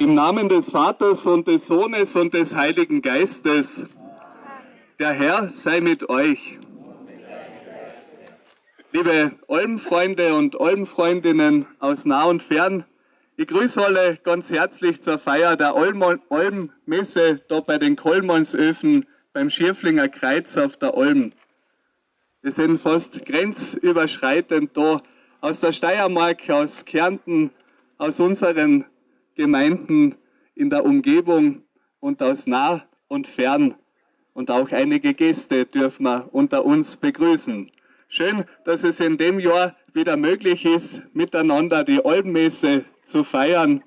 Im Namen des Vaters und des Sohnes und des Heiligen Geistes, der Herr sei mit euch. Liebe Olmfreunde und Olmfreundinnen aus nah und fern, ich grüße alle ganz herzlich zur Feier der Olmmesse da bei den Kollmannsöfen beim Schirflinger Kreuz auf der Olm. Wir sind fast grenzüberschreitend da aus der Steiermark, aus Kärnten, aus unseren Gemeinden in der Umgebung und aus nah und fern. Und auch einige Gäste dürfen wir unter uns begrüßen. Schön, dass es in dem Jahr wieder möglich ist, miteinander die Olmesse zu feiern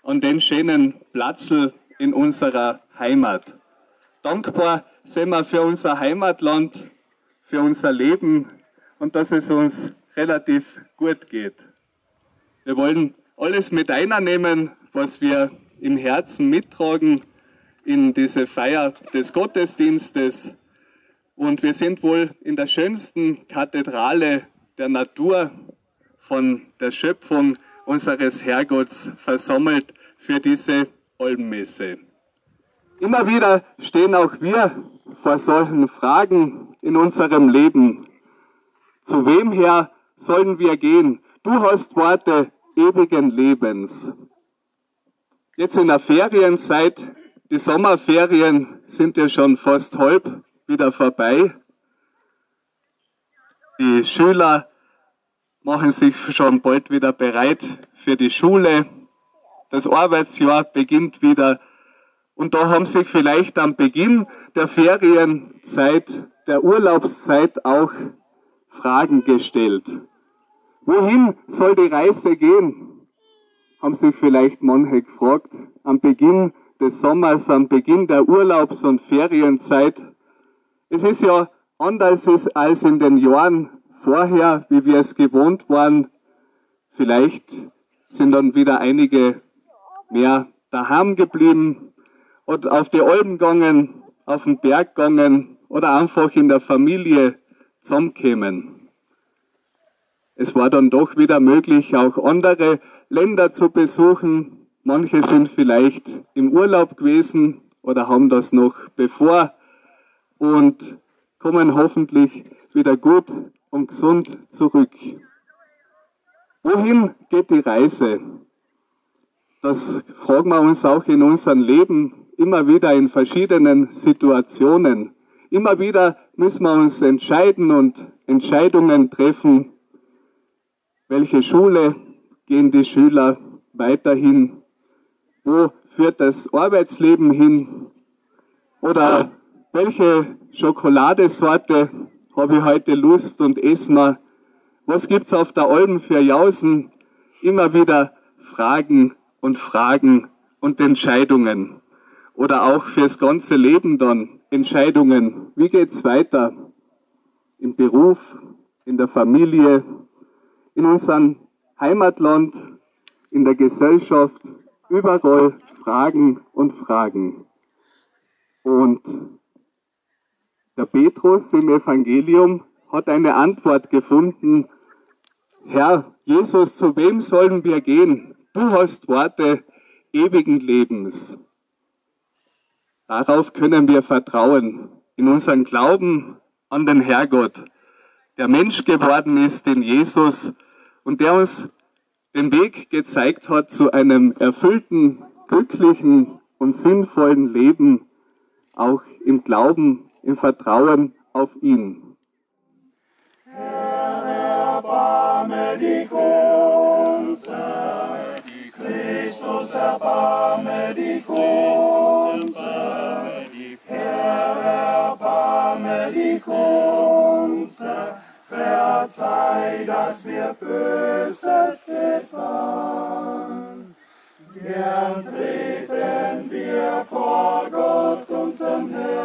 und den schönen Platzl in unserer Heimat. Dankbar sind wir für unser Heimatland, für unser Leben und dass es uns relativ gut geht. Wir wollen alles mit einnehmen, was wir im Herzen mittragen in diese Feier des Gottesdienstes und wir sind wohl in der schönsten Kathedrale der Natur von der Schöpfung unseres Herrgotts versammelt für diese Olmmesse. Immer wieder stehen auch wir vor solchen Fragen in unserem Leben. Zu wem her sollen wir gehen? Du hast Worte ewigen Lebens. Jetzt in der Ferienzeit, die Sommerferien sind ja schon fast halb wieder vorbei. Die Schüler machen sich schon bald wieder bereit für die Schule. Das Arbeitsjahr beginnt wieder. Und da haben sich vielleicht am Beginn der Ferienzeit, der Urlaubszeit auch Fragen gestellt. Wohin soll die Reise gehen? Haben sich vielleicht manche gefragt. Am Beginn des Sommers, am Beginn der Urlaubs- und Ferienzeit es ist ja anders als in den Jahren vorher, wie wir es gewohnt waren. Vielleicht sind dann wieder einige mehr daheim geblieben oder auf die Alpen gegangen, auf den Berg gegangen oder einfach in der Familie zusammengekommen. Es war dann doch wieder möglich, auch andere Länder zu besuchen. Manche sind vielleicht im Urlaub gewesen oder haben das noch bevor und kommen hoffentlich wieder gut und gesund zurück. Wohin geht die Reise? Das fragen wir uns auch in unserem Leben immer wieder in verschiedenen Situationen. Immer wieder müssen wir uns entscheiden und Entscheidungen treffen. Welche Schule gehen die Schüler weiterhin? Wo führt das Arbeitsleben hin? Oder welche Schokoladesorte habe ich heute Lust und esse mal? Was gibt's auf der Alm für Jausen? Immer wieder Fragen und Fragen und Entscheidungen. Oder auch fürs ganze Leben dann Entscheidungen. Wie geht's weiter? Im Beruf, in der Familie, in unserem Heimatland, in der Gesellschaft, überall Fragen und Fragen. Und der Petrus im Evangelium hat eine Antwort gefunden. Herr Jesus, zu wem sollen wir gehen? Du hast Worte ewigen Lebens. Darauf können wir vertrauen, in unseren Glauben an den Herrgott, der Mensch geworden ist in Jesus und der uns den Weg gezeigt hat zu einem erfüllten, glücklichen und sinnvollen Leben, auch im Glauben im Vertrauen auf ihn. Herr, erbarme dich Christus, erbarme dich uns, erbarme dich uns, verzeih, dass wir Böses getan. Gern treten wir vor Gott, unserem Herrn,